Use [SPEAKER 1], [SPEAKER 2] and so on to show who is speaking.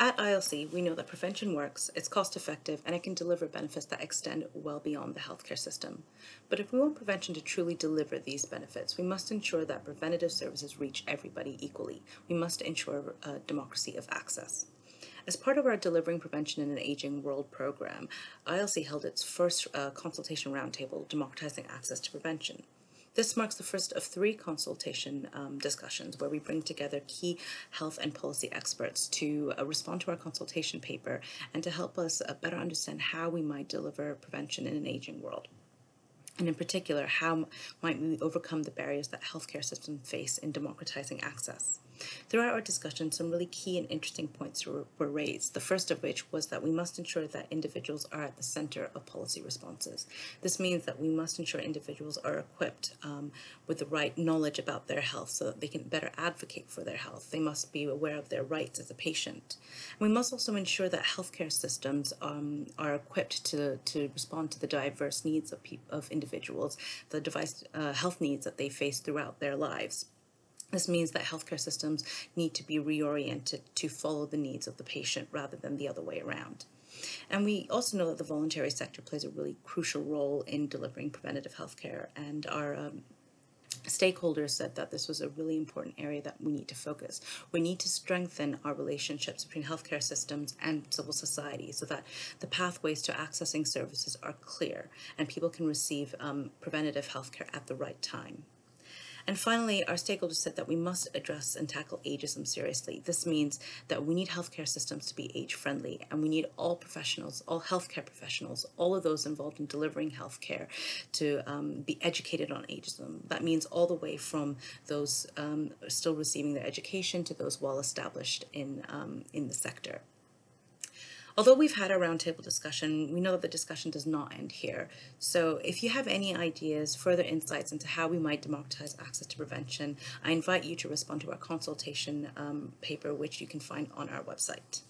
[SPEAKER 1] At ILC, we know that prevention works, it's cost effective, and it can deliver benefits that extend well beyond the healthcare system. But if we want prevention to truly deliver these benefits, we must ensure that preventative services reach everybody equally. We must ensure a democracy of access. As part of our Delivering Prevention in an Aging World program, ILC held its first uh, consultation roundtable, Democratizing Access to Prevention. This marks the first of three consultation um, discussions where we bring together key health and policy experts to uh, respond to our consultation paper and to help us uh, better understand how we might deliver prevention in an aging world and in particular, how might we overcome the barriers that healthcare systems face in democratizing access. Throughout our discussion, some really key and interesting points were, were, raised. The first of which was that we must ensure that individuals are at the center of policy responses. This means that we must ensure individuals are equipped um, with the right knowledge about their health so that they can better advocate for their health. They must be aware of their rights as a patient. We must also ensure that healthcare systems um, are equipped to, to respond to the diverse needs of, of individuals, the device uh, health needs that they face throughout their lives. This means that healthcare systems need to be reoriented to follow the needs of the patient rather than the other way around. And we also know that the voluntary sector plays a really crucial role in delivering preventative healthcare, and our um, stakeholders said that this was a really important area that we need to focus. We need to strengthen our relationships between healthcare systems and civil society so that the pathways to accessing services are clear and people can receive um, preventative healthcare at the right time. And finally, our stakeholders said that we must address and tackle ageism seriously. This means that we need healthcare systems to be age friendly and we need all professionals, all healthcare professionals, all of those involved in delivering healthcare to um, be educated on ageism. That means all the way from those um, still receiving their education to those well established in, um, in the sector. Although we've had a roundtable discussion, we know that the discussion does not end here. So if you have any ideas, further insights into how we might democratize access to prevention, I invite you to respond to our consultation um, paper, which you can find on our website.